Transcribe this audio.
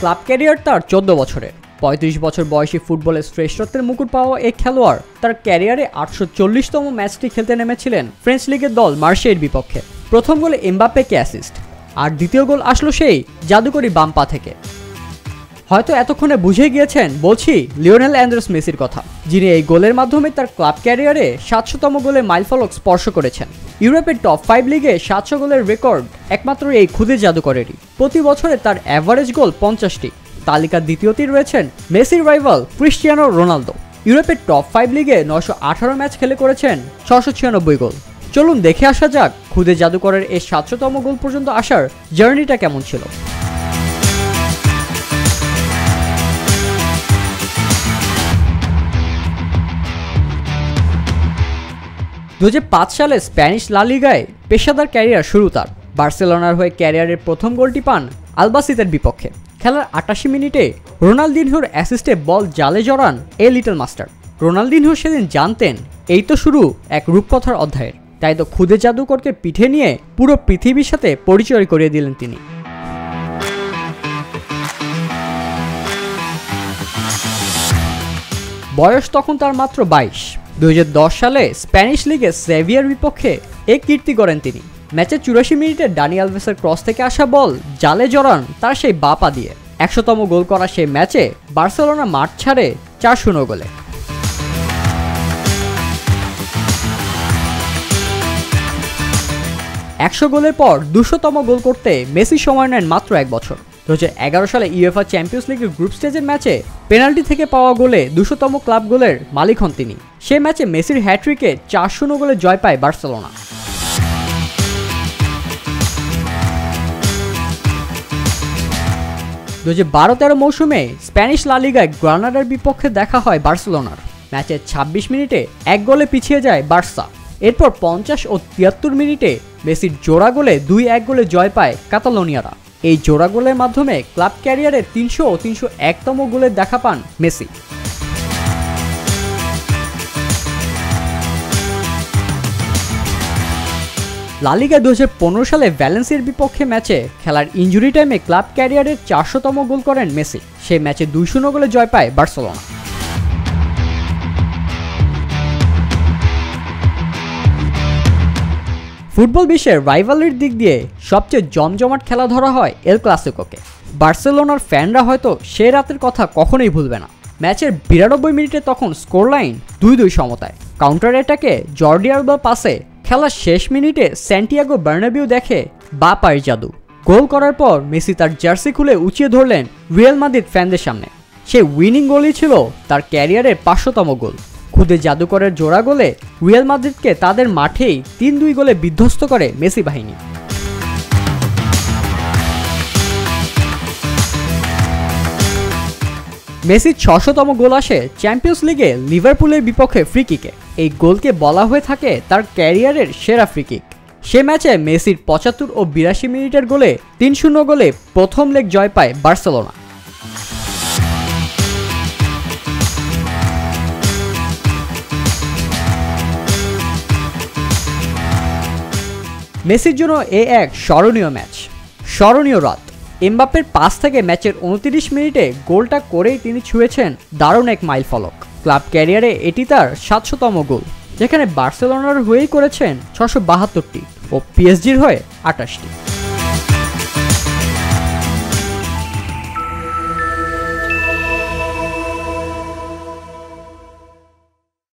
Club career তার চোদ্দ বছরে পঁয়ত্রিশ বছর বয়সী ফুটবলের শ্রেষ্ঠত্বের মুকুট পাওয়া এই খেলোয়াড় তার ক্যারিয়ারে আটশো চল্লিশতম ম্যাচটি খেলতে নেমেছিলেন ফ্রেঞ্চ লিগের দল মার্শের বিপক্ষে। প্রথম গোলে এমবাপ্পেকে অ্যাসিস্ট, আর দ্বিতীয় গোল আসলো সেই জাদুকরি বাম্পা থেকে। হয়তো এতক্ষণে বুঝে গিয়েছেন, বলছি লিওনেল অ্যান্ড্রোস মেসির কথা, যিনি এই গোলের মাধ্যমে তার ক্লাব ক্যারিয়ারে সাতশোতম গোলে মাইলফলক স্পর্শ করেছেন। ইউরোপের টপ ফাইভ লিগে সাতশো গোলের রেকর্ড একমাত্র এই খুদে জাদুকরেরই। প্রতি বছরে তার অ্যাভারেজ গোল পঞ্চাশটি। তালিকার দ্বিতীয়টি রয়েছেন মেসির রাইভাল ক্রিস্টিয়ানো রোনালদো। ইউরোপের টপ ফাইভ লিগে নশো আঠারো ম্যাচ খেলে করেছেন ছশো ছিয়ানব্বই গোল। চলুন দেখে আসা যাক খুদে জাদুকরের এই সাতশোতম গোল পর্যন্ত আসার জার্নিটা কেমন ছিল। দু হাজার পাঁচ সালে স্প্যানিশ লালিগায় পেশাদার ক্যারিয়ার শুরু তার। বার্সেলোনার হয়ে ক্যারিয়ারের প্রথম গোলটি পান আলবাসিতের বিপক্ষে। খেলার আটাশি মিনিটে রোনালদিনহোর অ্যাসিস্টে বল জালে জড়ান এ লিটল মাস্টার। রোনালদিনহো সেদিন জানতেন, এই তো শুরু এক রূপকথার অধ্যায়ের। তাই তো খুদে জাদুকরকে পিঠে নিয়ে পুরো পৃথিবীর সাথে পরিচয় করিয়ে দিলেন তিনি। বয়স তখন তার মাত্র বাইশ। দুই হাজার দশ সালে স্প্যানিশ লিগে সেভিয়ার বিপক্ষে এক কীর্তি করেন তিনি। ম্যাচের চুরাশি মিনিটে ডানি আলভেসের ক্রস থেকে আসা বল জালে জড়ান তার সেই বাপা দিয়ে। একশোতম গোল করা সেই ম্যাচে বার্সেলোনা মাঠ ছাড়ে চার শূন্য গোলে। একশো গোলের পর দুশোতম গোল করতে মেসি সময় নেন মাত্র এক বছর। দু সালে ইউএফআ চ্যাম্পিয়ন্স লিগের গ্রুপ স্টেজের ম্যাচে পেনাল্টি থেকে পাওয়া গোলে দুশোতম ক্লাব গোলের মালিক হন তিনি। সে ম্যাচে মেসির হ্যাট্রিকে চার শূন্য গোলে জয় পায় বার্সেলোনা। দু হাজার বারো তেরো মৌসুমে স্প্যানিশ লালিগায় গ্রানাডার বিপক্ষে দেখা হয় বার্সেলোনার। ম্যাচের ছাব্বিশ মিনিটে এক গোলে পিছিয়ে যায় বার্সা। এরপর পঞ্চাশ ও তিয়াত্তর মিনিটে মেসির জোড়া গোলে দুই এক গোলে জয় পায় কাতালোনিয়ারা। এই জোড়া গোলের মাধ্যমে ক্লাব ক্যারিয়ারে তিনশো ও তিনশো একতম গোলের দেখা পান মেসি। লালিগা দু হাজার সালে ভ্যালেন্সির বিপক্ষে ম্যাচে খেলার ইঞ্জুরি টাইমে ক্লাব ক্যারিয়ারের চারশোতম গোল করেন মেসি। সেই ম্যাচে দুই শূন্য গোলে জয় পায় বার্সেলোনা। ফুটবল বিশ্বের রাইভালের দিক দিয়ে সবচেয়ে জমজমাট খেলা ধরা হয় এল ক্লাসিকোকে বার্সেলোনার ফ্যানরা হয়তো সে রাতের কথা কখনোই ভুলবে না। ম্যাচের বিরানব্বই মিনিটে তখন স্কোর লাইন দুই দুই সমতায়। কাউন্টার অ্যাটাকে জর্ডি আলবার পাসে খেলার শেষ মিনিটে স্যান্টিয়াগো বার্নাবিউ দেখে বা পায়ের জাদু। গোল করার পর মেসি তার জার্সি খুলে উঁচিয়ে ধরলেন রিয়েল মাদিদ ফ্যানদের সামনে। সে উইনিং গোলই ছিল তার ক্যারিয়ারের পাঁচশোতম গোল। খুদে জাদুকরের জোড়া গোলে রিয়াল মাদ্রিদকে তাদের মাঠেই তিন দুই গোলে বিধ্বস্ত করে মেসি বাহিনী। মেসির ছশোতম গোল আসে চ্যাম্পিয়ন্স লিগে লিভারপুলের বিপক্ষে ফ্রিকিকে এই গোলকে বলা হয়ে থাকে তার ক্যারিয়ারের সেরা ফ্রিকিক সে ম্যাচে মেসির পঁচাত্তর ও বিরাশি মিনিটের গোলে তিন শূন্য গোলে প্রথম লেগ জয় পায় বার্সেলোনা। মেসির জন্য এ এক স্মরণীয় ম্যাচ। স্মরণীয় রাত এমবাপ্পের পাস থেকে ম্যাচের উনত্রিশ মিনিটে গোলটা করেই তিনি ছুঁয়েছেন দারুণ এক মাইল ফলক ক্লাব ক্যারিয়ারে এটি তার সাতশোতম গোল, যেখানে বার্সেলোনার হয়েই করেছেন ছশো বাহাত্তরটি ও পিএসজির হয়ে আটাশটি।